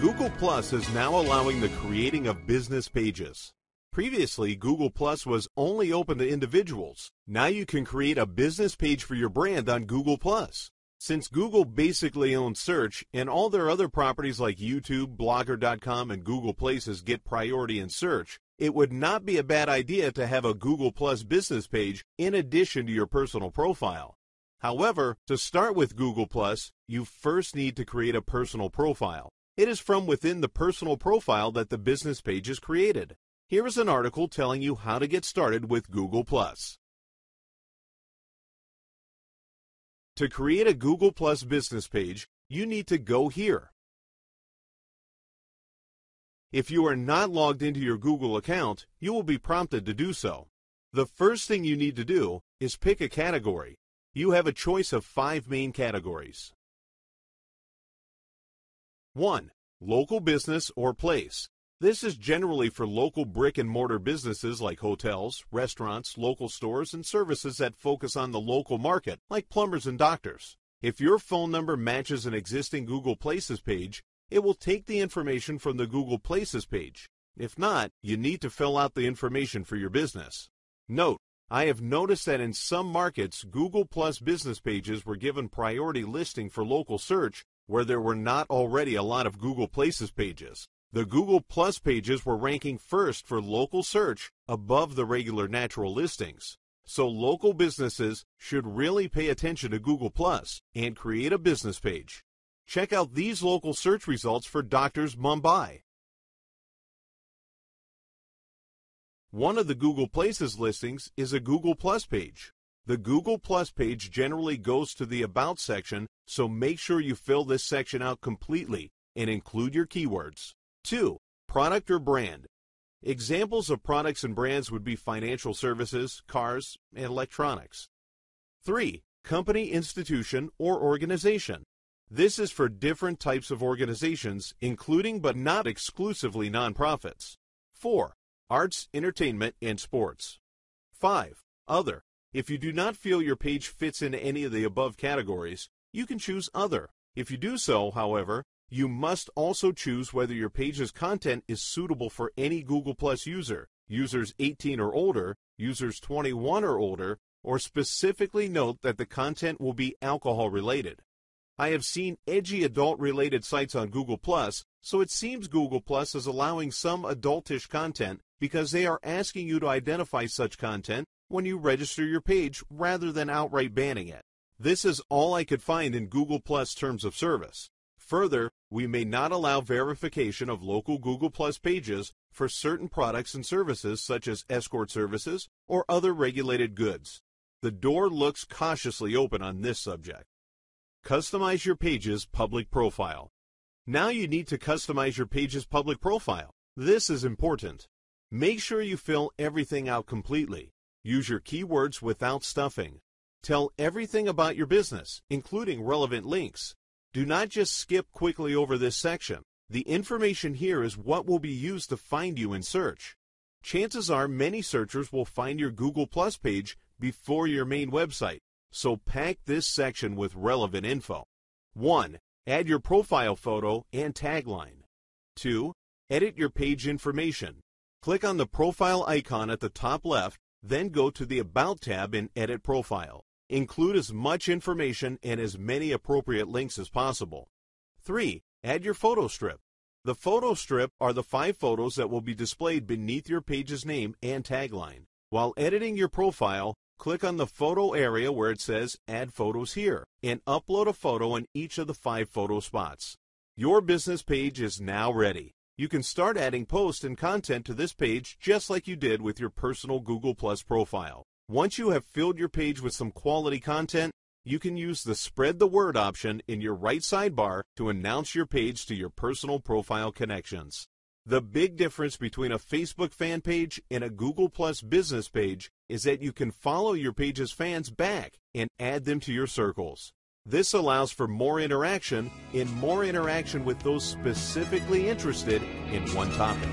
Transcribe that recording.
Google Plus is now allowing the creating of business pages. Previously, Google Plus was only open to individuals. Now you can create a business page for your brand on Google Plus. Since Google basically owns search and all their other properties like YouTube, Blogger.com, and Google Places get priority in search, it would not be a bad idea to have a Google Plus business page in addition to your personal profile. However, to start with Google Plus, you first need to create a personal profile. It is from within the personal profile that the business page is created. Here is an article telling you how to get started with Google Plus. To create a Google Plus business page, you need to go here. If you are not logged into your Google account, you will be prompted to do so. The first thing you need to do is pick a category. You have a choice of five main categories. 1. Local business or place. This is generally for local brick and mortar businesses like hotels, restaurants, local stores, and services that focus on the local market, like plumbers and doctors. If your phone number matches an existing Google Places page, it will take the information from the Google Places page. If not, you need to fill out the information for your business. Note, I have noticed that in some markets, Google Plus business pages were given priority listing for local search where there were not already a lot of Google Places pages. The Google Plus pages were ranking first for local search above the regular natural listings. So local businesses should really pay attention to Google Plus and create a business page. Check out these local search results for Doctors Mumbai. One of the Google Places listings is a Google Plus page. The Google Plus page generally goes to the About section, so make sure you fill this section out completely and include your keywords. 2. Product or brand. Examples of products and brands would be financial services, cars, and electronics. 3. Company, institution, or organization. This is for different types of organizations, including but not exclusively nonprofits. 4. Arts, entertainment, and sports. 5. Other. If you do not feel your page fits into any of the above categories, you can choose Other. If you do so, however, you must also choose whether your page's content is suitable for any Google Plus user, users 18 or older, users 21 or older, or specifically note that the content will be alcohol related. I have seen edgy adult related sites on Google Plus, so it seems Google Plus is allowing some adultish content because they are asking you to identify such content when you register your page rather than outright banning it. This is all I could find in Google Plus terms of service. Further, we may not allow verification of local Google Plus pages for certain products and services such as escort services or other regulated goods. The door looks cautiously open on this subject. Customize your page's public profile. Now you need to customize your page's public profile. This is important. Make sure you fill everything out completely. Use your keywords without stuffing. Tell everything about your business, including relevant links. Do not just skip quickly over this section. The information here is what will be used to find you in search. Chances are many searchers will find your Google Plus page before your main website, so pack this section with relevant info. 1. Add your profile photo and tagline. 2. Edit your page information. Click on the profile icon at the top left, then go to the About tab and Edit Profile. Include as much information and as many appropriate links as possible. 3. Add your photo strip. The photo strip are the five photos that will be displayed beneath your page's name and tagline. While editing your profile, click on the photo area where it says Add Photos Here and upload a photo in each of the five photo spots. Your business page is now ready. You can start adding posts and content to this page just like you did with your personal Google Plus profile. Once you have filled your page with some quality content, you can use the spread the word option in your right sidebar to announce your page to your personal profile connections. The big difference between a Facebook fan page and a Google Plus business page is that you can follow your page's fans back and add them to your circles. This allows for more interaction and more interaction with those specifically interested in one topic.